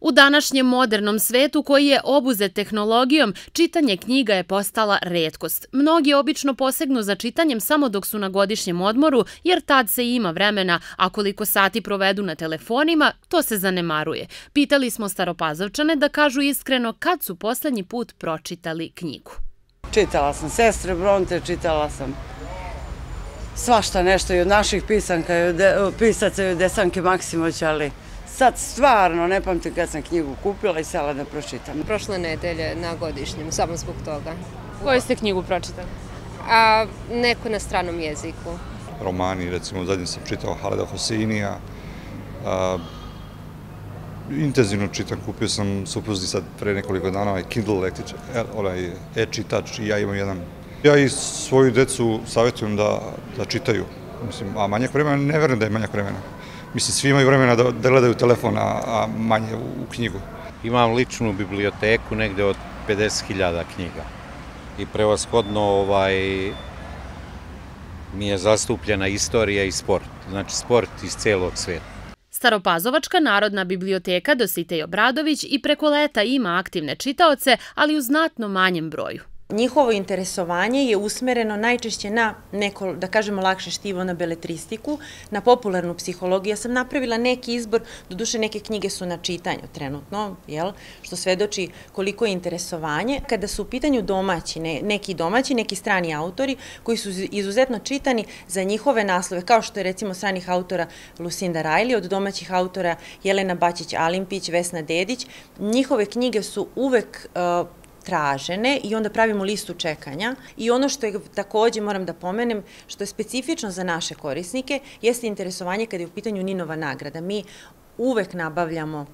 U današnjem modernom svetu koji je obuzet tehnologijom, čitanje knjiga je postala redkost. Mnogi obično posegnu za čitanjem samo dok su na godišnjem odmoru, jer tad se ima vremena, a koliko sati provedu na telefonima, to se zanemaruje. Pitali smo staropazovčane da kažu iskreno kad su poslednji put pročitali knjigu. Čitala sam Sestre Bronte, čitala sam svašta nešto i od naših pisanka, e, pisaca i od Desanke Maksimoća, ali sad stvarno ne pamtim kad sam knjigu kupila i sela da pročitam. Prošle nedelje na godišnjem, samo zbog toga. Koju ste knjigu pročitali? A neko na stranom jeziku. Romani, recimo, zadnji sam čitao Haleda Hosseinija. Intenzivno čitam, kupio sam supruzi sad pre nekoliko dana ovaj Kindle električan, onaj e-čitač i ja imam jedan. Ja i svoju decu savjetujem da, da čitaju, mislim, a manjak vremena, ne verujem da je manjak vremena. Mislim, svi imaju vremena da, da gledaju telefon, a manje u, knjigu. Imam ličnu biblioteku negde od 50.000 knjiga. I prevashodno ovaj, mi je zastupljena istorija i sport. Znači sport iz celog sveta. Staropazovačka narodna biblioteka Dositej Obradović i preko leta ima aktivne čitaoce, ali u znatno manjem broju. Njihovo interesovanje je usmereno najčešće na neko, da kažemo lakše štivo, na beletristiku, na popularnu psihologiju. Ja sam napravila neki izbor, do duše neke knjige su na čitanju trenutno, što svedoči koliko je interesovanje. Kada su u pitanju domaći, neki domaći, neki strani autori koji su izuzetno čitani za njihove naslove, kao što je recimo stranih autora Lucinda Riley, od domaćih autora Jelena Bačić-Alimpić, Vesna Dedić, njihove knjige su uvek uh, tražene i onda pravimo listu čekanja. I ono što je također, moram da pomenem, što je specifično za naše korisnike, jeste interesovanje kada je u pitanju Ninova nagrada. Mi uvek nabavljamo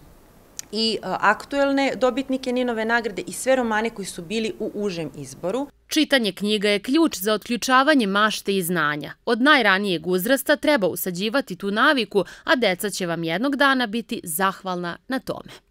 i e, aktuelne dobitnike Ninove nagrade i sve romane koji su bili u užem izboru. Čitanje knjiga je ključ za otključavanje mašte i znanja. Od najranijeg uzrasta treba usađivati tu naviku, a deca će vam jednog dana biti zahvalna na tome.